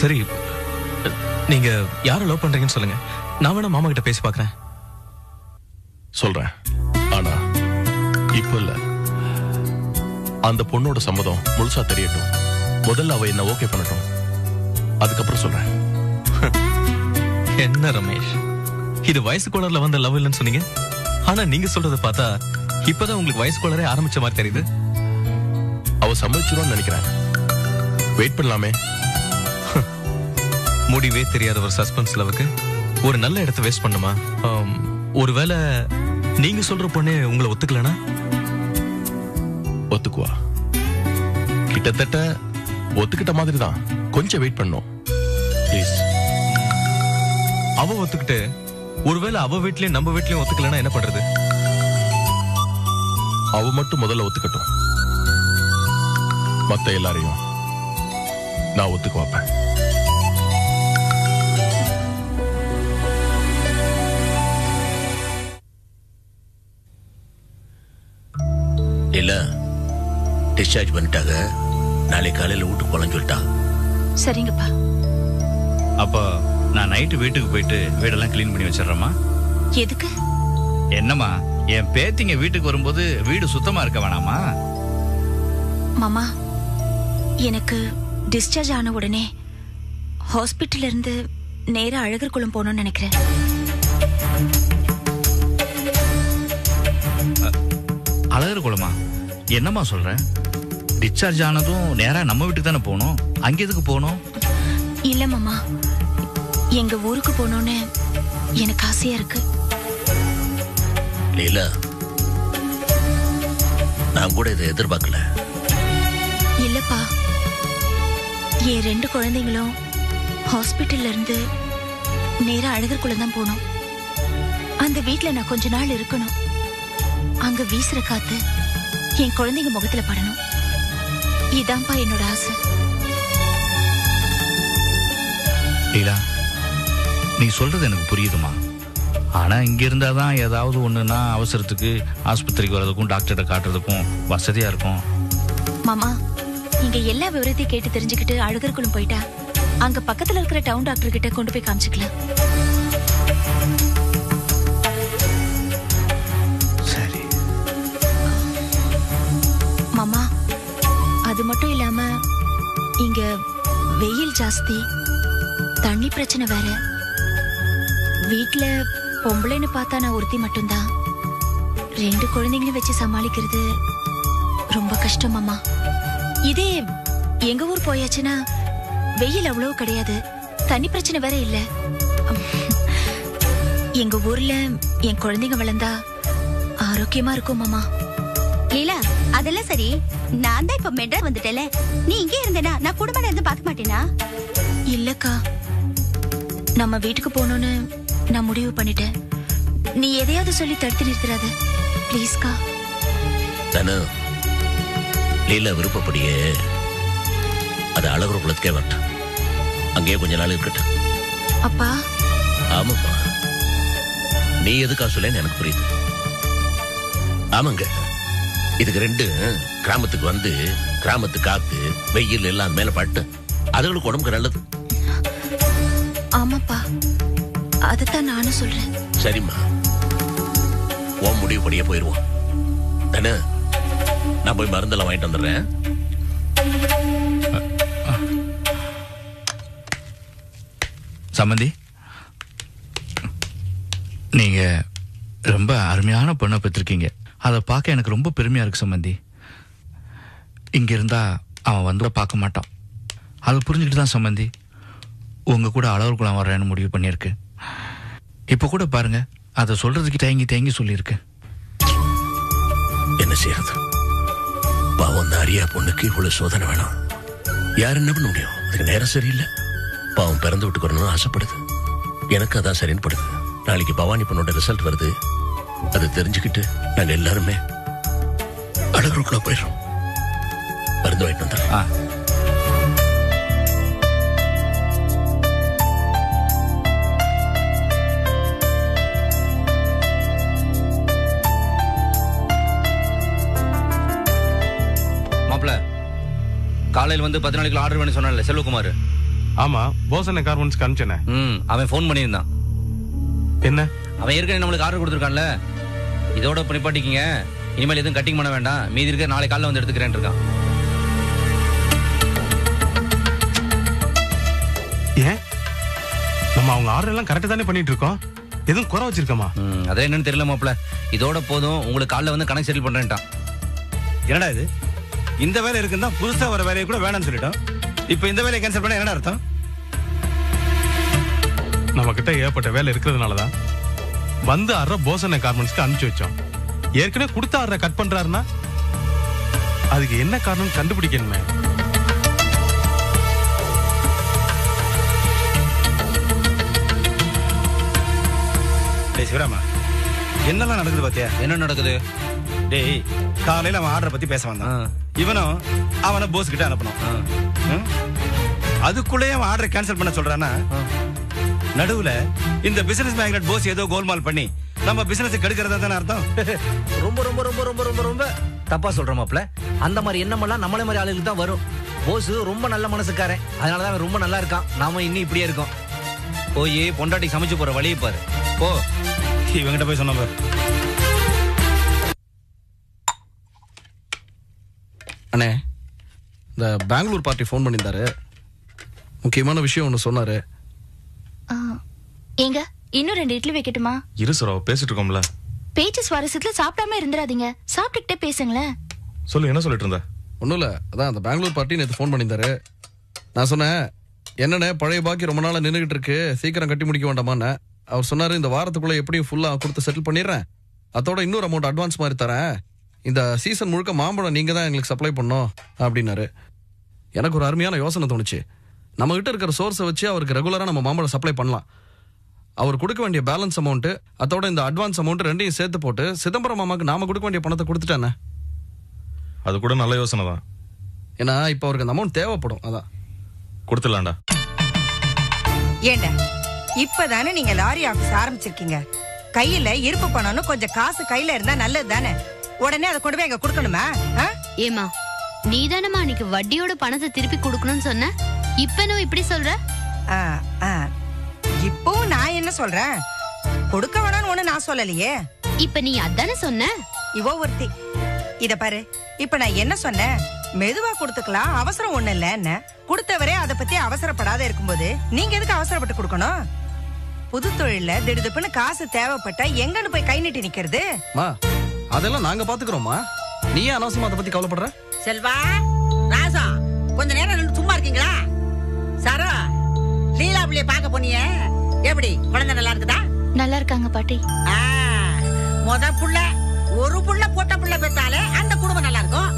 சரி. நீங்க யாரை லவ் பண்றீங்கன்னு சொல்லுங்க. நான் வேணா மாமா கிட்ட பேசி பார்க்கறேன் சொல்றேன். ஆனா இப்ப இல்ல. அந்த பொண்ணோட சம்மதம் முழுசா தெரியட்டும். முதல்ல அவ என்ன ஓகே பண்ணட்டும். அதுக்கப்புறம் சொல்றேன். என்ன ரமேஷ்? இது வயசு கோளர்ல வந்த லவ் இல்லைன்னு சொன்னீங்க. ஆனா நீங்க சொல்றத பார்த்தா இப்பதான் உங்களுக்கு வயசு கோளரே ஆரம்பிச்ச மாதிரி தெரியுது. அவ சம்மதிச்சிருவான்னு நினைக்கிறேன். வெயிட் பண்ணலாமே. முடிவே தெரியாத ஒரு சஸ்பென்ஸ் லவ்க்கு ஒரு நல்ல இடத்த வேஸ்ட் பண்ணுமா? ஒருவேளை நீங்க சொல்ற பொண்ணே உங்களை ஒத்துக்கலனா? ஒத்துக்குவா. கிட்டத்தட்ட ஒத்துக்கிட்ட மாதிரி தான் கொஞ்சம் வெயிட் பண்ணும். ப்ளீஸ் அவ ஒத்துக்கிட்டு ஒருவேளை அவ வீட்லயும் நம்ம வீட்லயும் ஒத்துக்கலனா என்ன பண்றது? அவ மட்டும் முதல்ல ஒத்துக்கட்டும். மத்த எல்லாரையும் நான் ஒத்துக்க வைப்பேன் இல்ல டிஸ்சார்ஜ் பண்ணிட்டாங்க. நாளை காலையில வீட்டுக்கு போலான்னு சொல்லிட்டா. சரிங்கப்பா. அப்போ நான் நைட்டு வீட்டுக்கு போயிட்டு வீடெல்லாம் க்ளீன் பண்ணி வச்சிடுறேம்மா. எதுக்கு? என்னம்மா என் பேத்திங்க வீட்டுக்கு வரும்போது வீடு சுத்தமா இருக்க வேணாமா? மாமா எனக்கு டிஸ்சார்ஜ் ஆன உடனே ஹாஸ்பிட்டல்ல இருந்து நேரா அழகர் குளம் போகணும்னு நினைக்கிறேன். என்னம்மா சொல்ற? டிஸ்சார்ஜ் ஆனதும் நேரா நம்ம வீட்டுக்கு தானே போகணும் அங்க எதுக்கு போகணும் இல்ல மாமா. எங்க ஊருக்கு போகணும்னு எனக்கு ஆசையா இருக்கு. லீலா நான் கூட இதை எதிர்பார்க்கல. இல்லப்பா. என் ரெண்டு குழந்தைங்களும் ஹாஸ்பிட்டல்ல இருந்து நேரா அழகர் குளம் தான் போகணும் அந்த வீட்ல நான் கொஞ்ச நாள் இருக்கணும். அங்க வீசுற காத்து என் குழந்தைங்க முகத்துல படணும். இதான்ப்பா என்னோட ஆசை. லீலா நீ சொல்றது எனக்கு புரியுதுமா? ஆனா இங்க இருந்தாதான் ஏதாவது ஒண்ணுன்னா அவசரத்துக்கு ஆஸ்பத்திரிக்கு வர்றதுக்கும் டாக்டர்கிட்ட காட்டுறதுக்கும் வசதியா இருக்கும். மாமா இங்க எல்லா விவரத்தையும் கேட்டு தெரிஞ்சுக்கிட்டு அழகர் குளம் போயிட்டா அங்க பக்கத்துல இருக்கிற டவுன் டாக்டர் கிட்ட கொண்டு போய் காமிச்சுக்கலாம். இங்க வெயில் ஜாஸ்தி தண்ணி பிரச்சனை வேற. வீட்டுல பொம்பளைன்னு பார்த்தா நான் ஒருத்தி மட்டும்தான். ரெண்டு குழந்தைங்களும் வச்சு சமாளிக்கிறது ரொம்ப கஷ்டம் அம்மா இதே எங்க ஊர் போயாச்சுன்னா வெயில் அவ்வளவு கிடையாது. தண்ணி பிரச்சனை வேற இல்ல. எங்க ஊர்ல என் குழந்தைங்க வளர்ந்தா ஆரோக்கியமா இருக்கும் மாமா. லீலா அதெல்லாம் சரி. நான் தான் இப்ப மெட்ராஸ் வந்துட்டேல நீ இங்கே இருந்தேனா நான் குடும்பம் இருந்து பார்க்க மாட்டேனா? இல்லக்கா. நம்ம வீட்டுக்கு போகணும்னு நான் முடிவு பண்ணிட்டேன். நீ எதையாவது சொல்லி தடுத்து நிறுத்துறாத. ப்ளீஸ்க்கா தனு லீலா விருப்பப்படியே அது அழகர் குளத்துக்கே வரட்டும். அங்கேயே கொஞ்ச நாள் இருக்கட்டும். அப்பா. ஆமாப்பா. நீ எதுக்கா சொல்லேன்னு எனக்கு புரியுது. ஆமாங்க. இதுக்கு ரெண்டு கிராமத்துக்கு வந்து கிராமத்து காத்து வெயில் எல்லாம் மேல பட்டு அதுகளுக்கு உடம்புக்கு நல்லது. ஆமாப்பா அதைத்தான் நானும் சொல்றேன். சரிம்மா. உன் முடிவுபடியே போயிருவோம். தானே நான் போய் மருந்தெல்லாம் வாங்கிட்டு வந்துடுறேன். சம்மந்தி நீங்க ரொம்ப அருமையான பொண்ணை பெற்றிருக்கீங்க. அதை பார்க்க எனக்கு ரொம்ப பெருமையா இருக்கு சம்மந்தி இங்க இருந்தா அவன் வந்து பார்க்க மாட்டான். அதை புரிஞ்சுக்கிட்டு தான் சம்மந்தி உங்க கூட அளவு குளம் வர்றேன்னு முடிவு பண்ணியிருக்கு. இப்போ கூட பாருங்க அதை சொல்றதுக்கு தேங்கி தேங்கி சொல்லியிருக்கு. என்ன செய்யறது? பாவம் நிறையா பொண்ணுக்கு இவ்வளவு சோதனை வேணாம். யார் என்ன பண்ண முடியும்? அதுக்கு நேரம் சரியில்லை. பாவம் பிறந்து விட்டு வரணும்னு ஆசைப்படுது. எனக்கு அதான் சரின்னு படுது. நாளைக்கு பவானி பொண்ணோட ரிசல்ட் வருது. அதை தெரிஞ்சுக்கிட்டு நாங்க எல்லாருமே அழகுக்குள்ள போயிடுறோம். மருந்து வாங்கிட்டு மாப்பிள காலையில் வந்து பத்து நாளைக்கு ஆர்டர் பண்ணி சொன்னால செல்வகுமார். ஆமா போசன கார்மெண்ட்ஸ்க்கு அனுப்பிச்சேனே ம் அவன் ஃபோன் பண்ணியிருந்தான். என்ன? அவன் ஏற்கனவே நம்மளுக்கு ஆர்டர் கொடுத்துருக்கான்ல. இதோட நிப்பாட்டிக்கிங்க. இனிமேல் எதுவும் கட்டிங் பண்ண வேண்டாம். மீதி இருக்க நாளை காலைல வந்து எடுத்துக்கிறேன் இருக்கான். ஏன்? நம்ம அவங்க ஆர்டர் எல்லாம் கரெக்டா தானே பண்ணிட்டு இருக்கோம். எதுவும் குறை வச்சிருக்கோமா? அதான் என்னன்னு தெரியல மாப்ள இதோட போதும் உங்களுக்கு காலைல வந்து கணக்கு செட்டில் பண்றேன்ட்டான். என்னடா இது? இந்த வேலை இருக்குன்னு தான் புதுசா வர வேலையை கூட வேணாம்னு சொல்லிட்டோம் இப்போ இந்த வேலையை கேன்சல் பண்ண என்னடா அர்த்தம்? நம்ம கிட்ட ஏகப்பட்ட வேலை இருக்கிறதுனால தான் வந்து அற போசன கார்மெண்ட்ஸ்க்கு அனுப்பிச்சு வச்சோம். ஏற்கனவே கொடுத்த அற கட் பண்றாருன்னா அதுக்கு என்ன காரணம் கண்டுபிடிக்கணுமே. டேய் சிவராமா என்னெல்லாம் நடக்குது பாத்தியா? என்ன நடக்குது? டேய் காலையில அவன் ஆர்டரை பத்தி பேச வந்தான். இவனும் அவனை போஸ் கிட்ட அனுப்பணும்? அதுக்குள்ளேயே அவன் ஆர்டரை கேன்சல் பண்ண சொல்றானா நடுவுல இந்த பிசினஸ் மேக்னட் போஸ் ஏதோ கோல்மால் பண்ணி நம்ம பிசினஸ் கெடுக்கிறதா தானே அர்த்தம்? ரொம்ப ரொம்ப ரொம்ப ரொம்ப ரொம்ப ரொம்ப தப்பா சொல்ற மாப்ள அந்த மாதிரி எண்ணமெல்லாம் நம்மளே மாதிரி ஆளுகளுக்கு தான் வரும். போஸ் ரொம்ப நல்ல மனசுக்காரன். அதனால தான் ரொம்ப நல்லா இருக்கான். நாம இன்னும் இப்படியே இருக்கோம். போய் பொண்டாட்டி சமைச்சு போற வழியை பாரு. போ. இவங்கிட்ட போய் சொன்ன பாரு. அண்ணே இந்த பெங்களூர் பார்ட்டி ஃபோன் பண்ணியிருந்தாரு. முக்கியமான விஷயம் ஒன்று சொன்னாரு. ஏங்க இன்னும் ரெண்டு இட்லி வைக்கட்டுமா? இரு சுரா பேசிட்டு இருக்கோம்ல பேச்சு சுவாரஸ்யத்துல சாப்பிடாம இருந்துடாதீங்க சாப்பிட்டுக்கிட்டே பேசுங்களேன். சொல்லு என்ன சொல்லிட்டு இருந்த ஒன்றும் இல்லை அதான் அந்த பெங்களூர் பார்ட்டி நேற்று ஃபோன் பண்ணியிருந்தாரு. நான் சொன்னேன் என்னண்ணே பழைய பாக்கி ரொம்ப நாளாக நின்றுகிட்டு இருக்கு சீக்கிரம் கட்டி முடிக்க வேண்டாமான்னு. அவர் சொன்னார் இந்த வாரத்துக்குள்ளே எப்படியும் ஃபுல்லாக கொடுத்து செட்டில் பண்ணிடுறேன். அதோட இன்னொரு அமௌண்ட் அட்வான்ஸ் மாதிரி தரேன். இந்த சீசன் முழுக்க மாம்பழம் நீங்கள் தான் எங்களுக்கு சப்ளை பண்ணோம் அப்படின்னாரு. எனக்கு ஒரு அருமையான யோசனை தோணுச்சு. நம்ம கிட்ட இருக்கிற சோர்ஸை வச்சு அவருக்கு ரெகுலராக நம்ம மாம்பழம் சப்ளை பண்ணலாம். அவர் கொடுக்க வேண்டிய பேலன்ஸ் அமௌண்ட் அதோட இந்த அட்வான்ஸ் அமௌண்ட் ரெண்டையும் சேர்த்து போட்டு சிதம்பரம் மாமாக்கு நாம கொடுக்க வேண்டிய பணத்தை கொடுத்துட்டானே அது கூட நல்ல யோசனை தான். ஏன்னா இப்போ அவருக்கு அந்த அமௌண்ட் தேவைப்படும் அதான். கொடுத்துடலாம்டா. ஏண்டா இப்பதானே நீங்க லாரி ஆபீஸ் ஆரம்பிச்சிருக்கீங்க. கையில இருப்பு பணம்னு கொஞ்சம் காசு கையில இருந்தா நல்லது தானே உடனே அதை கொண்டு போய் அங்க கொடுக்கணுமா? ஆ? ஏமா நீதானம்மா அன்னைக்கு வட்டியோட பணத்தை திருப்பி கொடுக்கணும்னு சொன்ன? இப்ப என்ன இப்படி சொல்ற? ஆ, ஆ. இப்பவும் நான் என்ன சொல்றேன்? கொடுக்க வேணாம்னு ஒண்ணு நான் சொல்லலையே. இப்ப நீ அதானே சொன்ன? இவ ஒருத்தி. இத பாரு. இப்ப நான் என்ன சொன்னேன்? மெதுவா கொடுத்துக்கலாம். அவசரம் ஒண்ணு இல்ல என்ன கொடுத்தவரே அதை பத்தி அவசரப்படாத இருக்கும்போது நீங்க எதுக்கு அவசரப்பட்டு கொடுக்கணும்? புது தொழில்ல திடுதுப்புன்னு காசு தேவைப்பட்டா எங்கன்னு போய் கை நீட்டி நிக்கிறது? மா அதெல்லாம் நாங்க பாத்துக்கிறோம்மா. நீ ஏன் அனாவசியமா அதை பத்தி கவலைப்படுற? செல்வா ராசா கொஞ்ச நேரம் லீலா பிள்ளைய பார்க்க போனியே. எப்படி? குழந்தை நல்லா இருக்குதா? நல்லா இருக்காங்க பாட்டி. ஆ, முத புள்ள ஒரு புள்ள பொட்ட புள்ள பெத்தாலே அந்த குடும்பம் நல்லா இருக்கும்.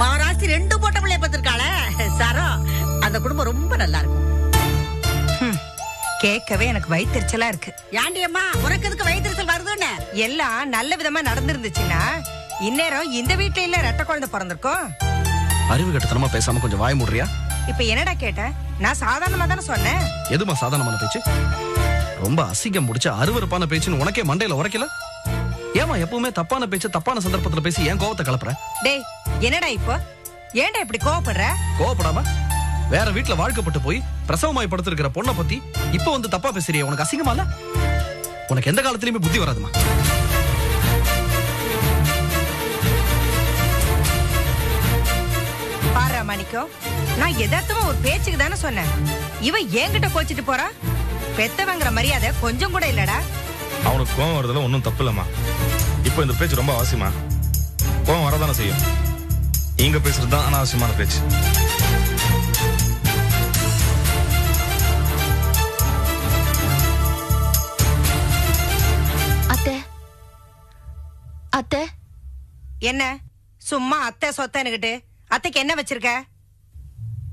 மகாராஷ்டிரி ரெண்டு பொட்ட பிள்ளைய பெற்றிருக்காளே சரோ அந்த குடும்பம் ரொம்ப நல்லா இருக்கும். கேட்கவே எனக்கு வயிற்றுச்சலா இருக்கு. ஏண்டி அம்மா உனக்கு எதுக்கு வயிற்றுச்சல் வருதுன்னு? எல்லாம் நல்ல விதமா நடந்திருந்துச்சுன்னா இந்நேரம் இந்த வீட்ல இல்ல ரெட்ட குழந்தை பிறந்திருக்கும். அறிவு கட்டத்தனமா பேசாம கொஞ்சம் வாய் மூடுறியா? இப்ப என்னடா கேட்டேன் நான் சாதாரணமா தானே சொன்னேன்? எதுமா சாதாரணமான பேச்சு? ரொம்ப அசிங்கம் முடிச்ச அருவருப்பான பேச்சுன்னு உனக்கே மண்டையில உரைக்கல? ஏமா எப்பவுமே தப்பான பேச்சு தப்பான சந்தர்ப்பத்துல பேசி ஏன் கோவத்தை கலப்புற? டேய் என்னடா இப்போ? ஏன்டா இப்படி கோவப்படுற? கோவப்படாம வேற வீட்ல வாழ்க்கப்பட்டு போய் பிரசவமாய் படுத்திருக்கிற பொண்ணை பத்தி இப்ப வந்து தப்பா பேசுறிய உனக்கு அசிங்கமா இல்ல? உனக்கு எந்த காலத்திலயுமே புத்தி வராதுமா? மாணிக்கம் நான் எதார்த்தமா ஒரு பேச்சுக்கு தானே சொன்னேன். இவ என்கிட்ட கோச்சிட்டு போறா? பெத்தவங்கிற மரியாதை கொஞ்சம் கூட இல்லடா. அவனுக்கு கோவம் வரதுல ஒன்றும் தப்பு இல்லம்மா இப்போ இந்த பேச்சு ரொம்ப அவசியமா? கோவம் வரதானே செய்யும். நீங்க பேசுறது தான் அனாவசியமான பேச்சு. அத்தை. அத்தை. என்ன? சும்மா அத்தை சொத்தனுக்கிட்டு அத்தைக்கு என்ன வச்சிருக்க?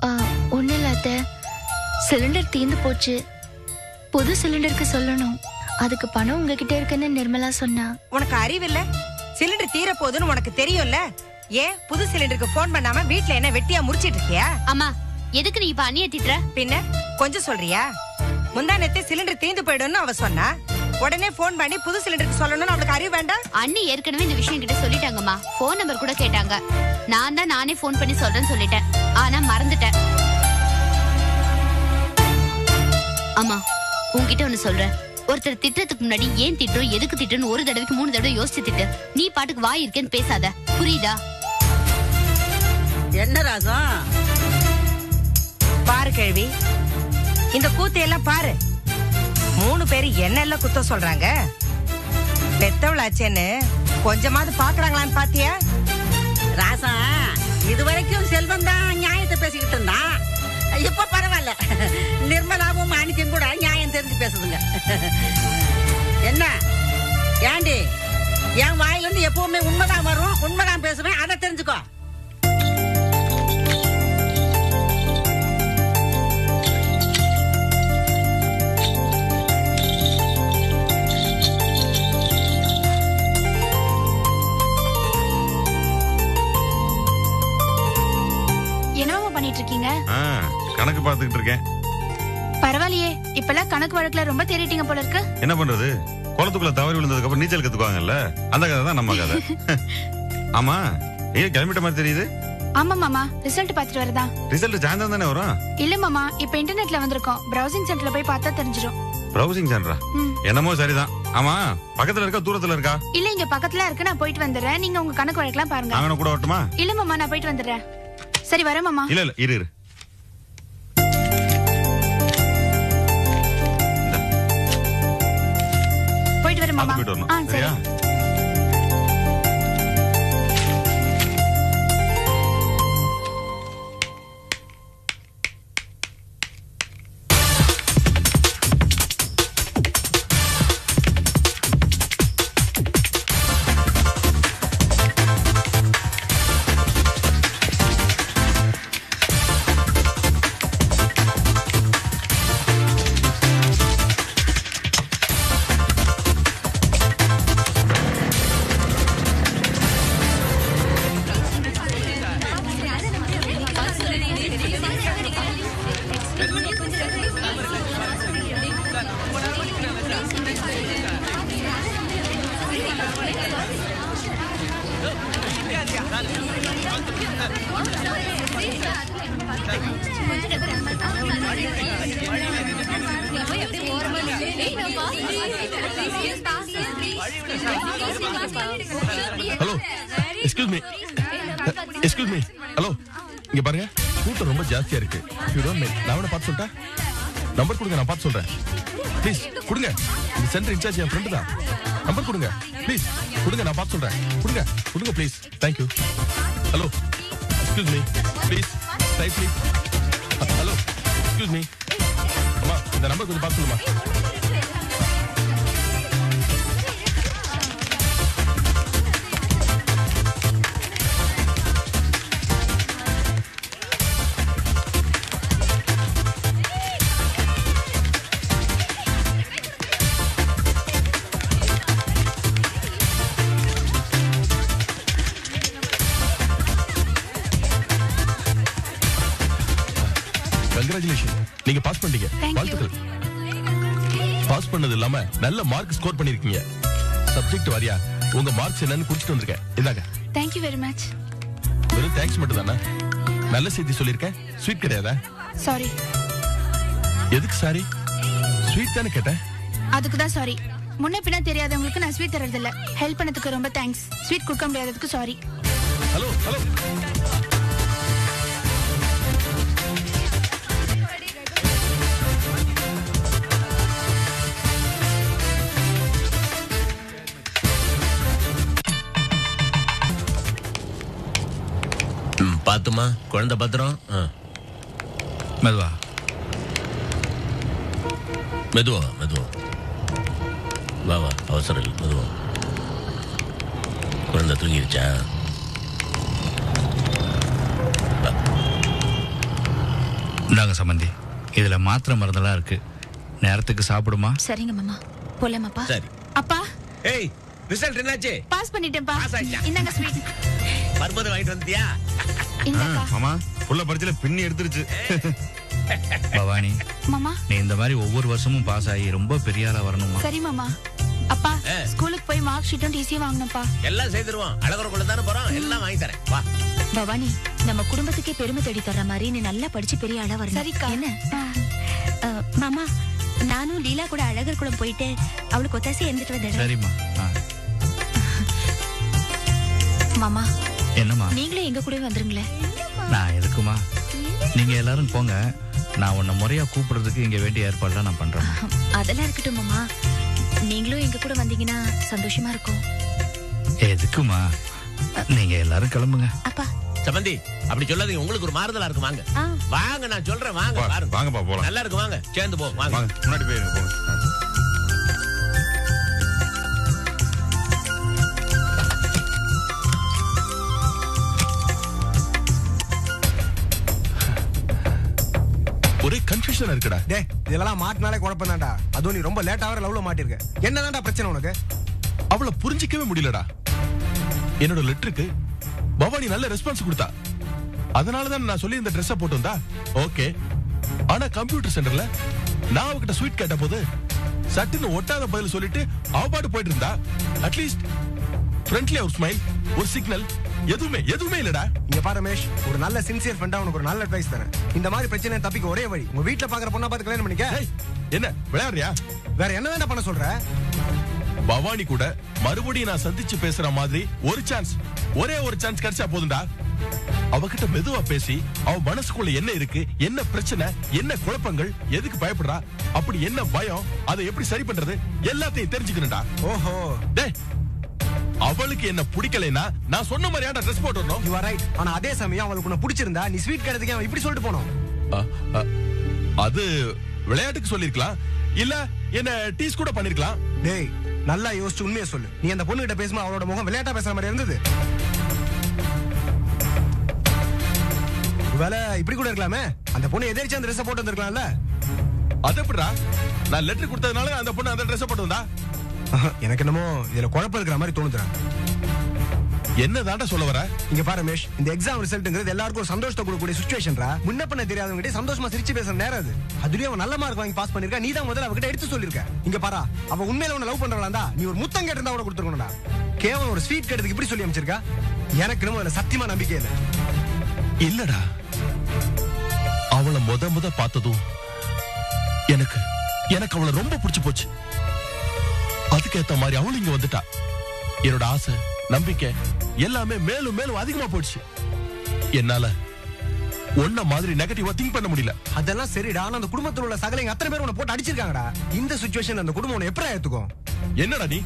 ஆ, ஒண்ணும் இல்ல அத்தை. சிலிண்டர் தீந்து போச்சு. புது சிலிண்டருக்கு சொல்லணும். அதுக்கு பணம் உங்ககிட்ட இருக்குன்னு நிர்மலா சொன்னா. உனக்கு அறிவில்ல? சிலிண்டர் தீர போகுதுன்னு உனக்கு தெரியும்ல? ஏன் புது சிலிண்டருக்கு போன் பண்ணாம வீட்ல என்ன வெட்டியா முடிச்சிட்டு இருக்கியா? அம்மா எதுக்கு நீ இப்ப அண்ணிய திட்டுற? பின்ன கொஞ்சம் சொல்றியா? முந்தா நேத்து சிலிண்டர் தீந்து போயிடும்னு அவ சொன்னா. உடனே போன் பண்ணி புது சிலிண்டருக்கு சொல்லணும்னு அவளுக்கு அறிவு வேண்டாம்? அண்ணி ஏற்கனவே இந்த விஷயம் கிட்ட சொல்லிட்டாங்கம்மா. ஃபோன் நம்பர் கூட கேட்டாங்க. நான் தான் நானே ஃபோன் பண்ணி சொல்றேன்னு சொல்லிட்டேன். ஆனா மறந்துட்டேன். ஆமா உன்கிட்ட ஒண்ணு சொல்றேன். ஒருத்தர் திட்டத்துக்கு முன்னாடி ஏன் திட்டம் எதுக்கு திட்டம்னு ஒரு தடவைக்கு மூணு தடவை யோசிச்சு திட்டு. நீ பாட்டுக்கு வாய் இருக்கேன்னு பேசாத. புரியுதா? என்ன ராசம் பாரு கேள்வி இந்த கூத்து எல்லாம் பாரு. மூணு பேரு என்னெல்லாம் குத்த சொல்றாங்க? பெத்தவளாச்சேன்னு கொஞ்சமாவது பாக்குறாங்களான்னு பாத்தியா? ராசா இது வரைக்கும் செல்வம் தான் நியாயத்தை பேசிக்கிட்டு இருந்தான் இப்ப பரவாயில்ல. நிர்மலாவும் மாணிக்கம் கூட நியாயம் தெரிஞ்சு பேசுதுங்க. என்ன? ஏண்டி? என் வாயிலிருந்து எப்பவுமே உண்மைதான் வரும் உண்மைதான் பேசுவேன் அதை வழக்குல ரொம்ப தேறிட்டீங்க போல இருக்கு. என்ன பண்றது? குளத்துக்குள்ள தவறி விழுந்ததுக்கு அப்புறம் நீச்சல் கத்துக்குவாங்கல்ல? அந்த கதை தான் நம்ம கதை. ஆமா. ஏன் கிளம்பிட்ட மாதிரி தெரியுது? ஆமா மாமா. ரிசல்ட் பாத்துட்டு வரதா ரிசல்ட் சாயந்தரம் தானே வரும்? இல்ல மாமா. இப்ப இன்டர்நெட்ல வந்திருக்கோம். பிரவுசிங் சென்டர்ல போய் பார்த்தா தெரிஞ்சிடும் ப்ரௌசிங் சென்டரா. என்னமோ சரிதான். ஆமா. பக்கத்துல இருக்கா தூரத்துல இருக்கா? இல்ல இங்க பக்கத்துல இருக்கு. நான் போயிட்டு வந்துடுறேன். நீங்க உங்க கணக்கு வழக்கெல்லாம் பாருங்க. நாங்க கூட வரட்டுமா? இல்ல மாமா நான் போயிட்டு வந்துடுறேன். சரி வரேன் மாமா. இல்ல இல்ல இரு இரு. ஆ சரி சரியா? Hello excuse me excuse me hello இங்க பாருங்க. கூட்டம் ரொம்ப ஜாஸ்தியா இருக்கு. யூ டோன்ட் மைண்ட் நான் வேணா பார்த்து சொல்லிட்டா? நம்பர் கொடுங்க நான் பார்த்து சொல்றேன். ப்ளீஸ் கொடுங்க. இந்த சென்டர் இன்சார்ஜ் என் ஃப்ரெண்டு தான். நம்பர் கொடுங்க. ப்ளீஸ் கொடுங்க நான் பார்த்து சொல்றேன். கொடுங்க கொடுங்க please thank you hello excuse me please side please hello excuse me அம்மா இந்த நம்பர் கொஞ்சம் பார்த்து சொல்லுமா? நீங்க பாஸ் பண்ணிட்டீங்க. வாழ்த்துக்கள். பாஸ் பண்ணது இல்லாம நல்ல மார்க் ஸ்கோர் பண்ணிருக்கீங்க. சப்ஜெக்ட் வாரியா உங்க மார்க்ஸ் என்னன்னு குடிச்சிட்டு வந்திருக்கேன். இந்தாங்க. தேங்க்யூ வெரி மச் வெறும் தேங்க்ஸ் மட்டும் தானே? நல்ல செய்தி சொல்லியிருக்கேன் ஸ்வீட் கிடையாதா? சாரி எதுக்கு சாரி ஸ்வீட் தானே கேட்டேன். அதுக்கு தான் சாரி முன்ன பின்ன தெரியாதவங்களுக்கு நான் ஸ்வீட் தரது இல்ல ஹெல்ப் பண்ணதுக்கு ரொம்ப தேங்க்ஸ் ஸ்வீட் கொடுக்க முடியாததுக்கு சாரி ஹலோ ஹலோ பாத்துமா? குழந்தை பத்திரம். மெதுவா. மெதுவா மெதுவா. வா வா அவசரம் இல்லை மெதுவா. குழந்தை தூங்கிருச்சா? இந்தாங்க சம்மந்தி இதுல மாத்திரை மருந்தெல்லாம் இருக்கு. நேரத்துக்கு சாப்பிடுமா? சரிங்க மாமா. போலாமாப்பா? சரி. அப்பா? ஏய் ரிசல்ட் என்னாச்சு? பாஸ் பண்ணிட்டேன்ப்பா. இந்தாங்க ஸ்வீட் மருமது வாங்கிட்டு வந்துட்டியா? ஆமா புள்ள பரிச்சையில பின்னி எடுத்துருச்சு. பவானி மாமா. நீ இந்த மாதிரி ஒவ்வொரு வருஷமும் பாஸ் ஆகி ரொம்ப பெரிய ஆளா வரணுமா சரி மாமா. அப்பா ஸ்கூலுக்கு போய் மார்க் ஷீட்டும் டிசியும் வாங்கணும்ப்பா. எல்லாம் செய்திருவோம். அழகரக்குள்ள தானே போறோம்? எல்லாம் வாங்கி தரேன். வா. பவானி நம்ம குடும்பத்துக்கே பெருமை தேடி தர்ற மாதிரி நீ நல்லா படிச்சு பெரிய ஆளா வரணும். சரிக்கா. என்ன? அஹ், மாமா நானும் லீலா கூட அழகர் குளம் போயிட்டு அவளுக்கு ஒத்தாசி இருந்துட்டு வந்துடுறேன் சரிம்மா. மாமா என்னம்மா? நீங்களே எங்க கூடவே வந்துருங்களேன். நான் எதுக்குமா? நீங்க எல்லாரும் போங்க. நான் உன்னை முறையா கூப்பிடுறதுக்கு இங்க வேண்டிய ஏற்பாடுலாம் நான் பண்றேன் அதெல்லாம் இருக்கட்டும் மாமா. நீங்களும் எங்க கூட வந்தீங்கன்னா சந்தோஷமா இருக்கும். எதுக்குமா? நீங்க எல்லாரும் கிளம்புங்க. சம்பந்தி அப்படி சொல்லாதீங்க. உங்களுக்கு ஒரு மாறுதலா இருக்கு. வாங்க. வாங்க நான் சொல்றேன். வாங்க பாருங்க. வாங்கப்பா போலாம். நல்லா இருக்கு. வாங்க. சேர்ந்து போ. வாங்க. வாங்க முன்னாடி போயிருங்க போங்க. ஒரே கன்ஃபியூஷனா இருக்குடா. டே இதெல்லாம் மாட்டினாலே குழப்பம் தான்டா அதுவும் நீ ரொம்ப லேட்டா வர லவ்ல மாட்டிருக்க. என்னதான்டா பிரச்சனை உனக்கு? அவளை புரிஞ்சிக்கவே முடியலடா. என்னோட லெட்டருக்கு பவானி நல்ல ரெஸ்பான்ஸ் கொடுத்தா. அதனால தான் நான் சொல்லி இந்த ட்ரெஸ்ஸை போட்டு வந்தா. ஓகே ஆனா கம்ப்யூட்டர் சென்டர்ல நான் அவகிட்ட ஸ்வீட் கேட்ட போது சட்டுன்னு ஒட்டாத பதில் சொல்லிட்டு அவ பாட்டு போயிட்டு இருந்தா. அட்லீஸ்ட் ஃப்ரண்ட்லி ஒரு ஸ்மைல் ஒரு சிக்னல் எதுவுமே எதுவுமே இல்லடா. இங்க பாரு ரமேஷ் ஒரு நல்ல சின்சியர் ஃப்ரெண்டா உனக்கு ஒரு நல்ல அட்வைஸ் தரேன். இந்த மாதிரி பிரச்சனை தப்பிக்க ஒரே வழி உங்க வீட்ல பாக்குற பொண்ணா பார்த்து கல்யாணம் பண்ணிக்க. என்ன விளையாடுறியா? வேற என்ன வேண்டாம் பண்ண சொல்ற? பவானி கூட மறுபடியும் நான் சந்திச்சு பேசுற மாதிரி ஒரு சான்ஸ் ஒரே ஒரு சான்ஸ் கிடைச்சா போதும்டா. அவகிட்ட மெதுவா பேசி அவ மனசுக்குள்ள என்ன இருக்கு என்ன பிரச்சனை என்ன குழப்பங்கள் எதுக்கு பயப்படுறா அப்படி என்ன பயம் அதை எப்படி சரி பண்றது எல்லாத்தையும் தெரிஞ்சுக்கணும்டா. ஓஹோ. டேய் அவளுக்கு என்ன பிடிக்கலைன்னா நான் சொன்ன மாதிரியாடா ட்ரெஸ் போட்டு வரணும் யூ ஆர் ரைட் ஆனா அதே சமயம் அவளுக்கு உன்னை பிடிச்சிருந்தா நீ ஸ்வீட் கேட்டதுக்கு அவன் இப்படி சொல்லிட்டு போனோம். அது விளையாட்டுக்கு சொல்லிருக்கலாம். இல்ல என்ன டீஸ் கூட பண்ணிருக்கலாம். டேய் நல்லா யோசிச்சு உண்மையை சொல்லு. நீ அந்த பொண்ணு கிட்ட பேசும்போது அவளோட முகம் விளையாட்டா பேசுற மாதிரி இருந்தது. வேலை இப்படி கூட இருக்கலாமே? அந்த பொண்ணு எதிர்த்து அந்த ட்ரெஸ் போட்டு வந்திருக்கலாம்ல? அது எப்படிடா? நான் லெட்டர் கொடுத்ததுனால அந்த பொண்ணு அந்த ட்ரெஸ் போட்டு வந்தா? எனக்கு என்னமோ இதுல குழப்பம் இருக்கிற மாதிரி தோணுதுடா. என்ன தாண்டா சொல்ல வர? இங்க பாரு ரமேஷ் இந்த எக்ஸாம் ரிசல்ட்ங்கிறது எல்லாருக்கும் ஒரு சந்தோஷத்தை கொடுக்கக்கூடிய சுச்சுவேஷன்ரா முன்ன பண்ண தெரியாதவங்க கிட்ட சந்தோஷமா சிரிச்சு பேசுற நேரம் அது. அதுலயும் அவன் நல்ல மார்க் வாங்கி பாஸ் பண்ணிருக்கா நீ தான் முதல்ல அவகிட்ட எடுத்து சொல்லிருக்க. இங்க பாரா அவ உண்மையில உன்னை லவ் இருந்தா நீ ஒரு முத்தம் கேட்டிருந்தா கூட கொடுத்துருக்கணும்டா. கேவலம் ஒரு ஸ்வீட் கேட்டதுக்கு இப்படி சொல்லி அமைச்சிருக்கா? எனக்கு என்னமோ அதுல சத்தியமா நம்பிக்கை இல்லை. இல்லடா. அவளை முத முத பார்த்ததும் எனக்கு எனக்கு அவளை ரொம்ப பிடிச்சு போச்சு. அதுக்கேத்த மாதிரி அவளும் இங்க வந்துட்டா. என்னோட ஆசை நம்பிக்கை எல்லாமே மேலும் மேலும் அதிகமா போயிடுச்சு. என்னால ஒன்ன மாதிரி நெகட்டிவா திங்க் பண்ண முடியல. அதெல்லாம் சரிடா. ஆனா அந்த குடும்பத்துல உள்ள சகலைங்க அத்தனை பேர் உன்னை போட்டு அடிச்சிருக்காங்கடா. இந்த சுச்சுவேஷன் அந்த குடும்பம் உன்னை எப்படி ஏத்துக்கும் என்னடா நீ?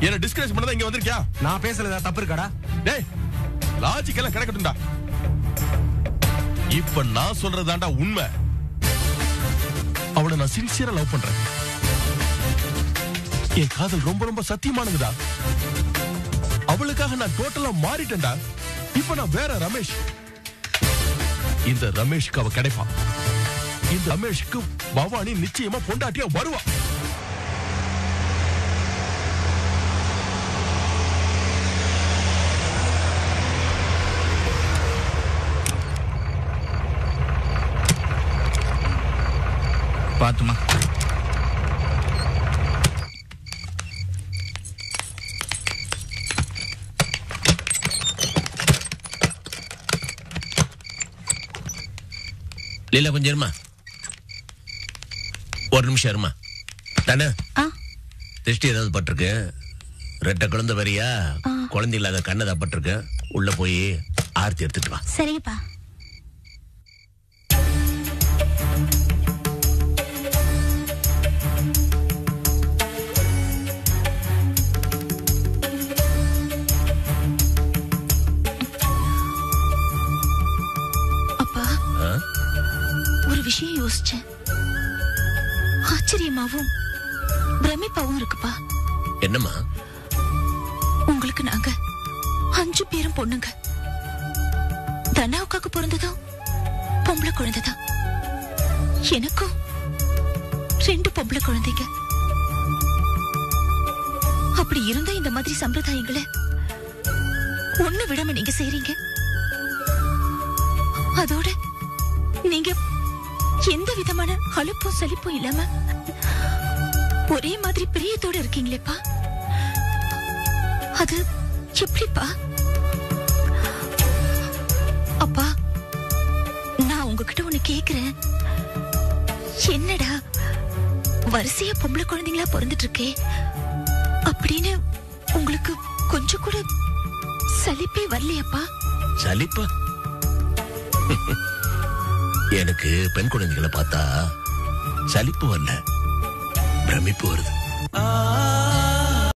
என்ன டிஸ்கரேஜ் பண்ணதா இங்க வந்திருக்கியா? நான் பேசுறதா தப்பு இருக்காடா? டேய் லாஜிக் எல்லாம் கிடக்கட்டும்டா. இப்ப நான் சொல்றதாண்டா உண்மை. அவளை நான் சின்சியரா லவ் பண்றேன். என் காதல் ரொம்ப ரொம்ப சத்தியமானதுடா. அவளுக்காக நான் டோட்டலா மாறிட்டேன்டா. இப்ப நான் வேற ரமேஷ். இந்த ரமேஷ்க்கு அவ கிடைப்பா. இந்த ரமேஷ்க்கு பவானி நிச்சயமா பொண்டாட்டியா வருவா. பாத்துமா. லீலா கொஞ்சம் இருமா ஒரு நிமிஷம் இருமா தானே திருஷ்டி ஏதாவது பட்டிருக்கு ரெட்டை குழந்தை வரியா குழந்தை இல்லாத கண்ணதா பட்டிருக்கு உள்ள போய் ஆர்த்தி எடுத்துட்டு வா சரிப்பா யோசிச்சேன். ஆச்சரியமாவும் பிரமிப்பாவும் இருக்குப்பா. என்னம்மா? உங்களுக்கு நாங்க அஞ்சு பேரும் பொண்ணுங்க. தனாவுக்காக்கு பிறந்ததும் பொம்பளை குழந்தைதான். எனக்கும் ரெண்டு பொம்பளை குழந்தைங்க. அப்படி இருந்த இந்த மாதிரி சம்பிரதாயங்களை ஒண்ணு விடாம நீங்க செய்றீங்க. அதோட நீங்க எந்த விதமான அலுப்பும் சலிப்பும் இல்லாம ஒரே மாதிரி பிரியத்தோட இருக்கீங்களேப்பா. அது எப்படிப்பா? அப்பா நான் உங்ககிட்ட ஒண்ணு கேக்குறேன். என்னடா வரிசையா பொம்பளை குழந்தைங்களா பிறந்துட்டு இருக்கே அப்படின்னு உங்களுக்கு கொஞ்சம் கூட சலிப்பே வரலையாப்பா? சலிப்பா? எனக்கு பெண் குழந்தைகளை பார்த்தா சலிப்பு வரல பிரமிப்பு வருது.